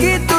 Get.